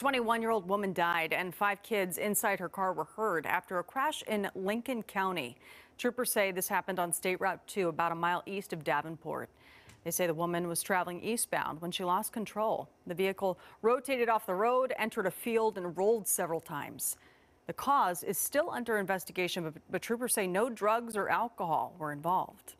21-year-old woman died and five kids inside her car were hurt after a crash in Lincoln County. Troopers say this happened on State Route 2 about a mile east of Davenport. They say the woman was traveling eastbound when she lost control. The vehicle rotated off the road, entered a field, and rolled several times. The cause is still under investigation, but, but troopers say no drugs or alcohol were involved.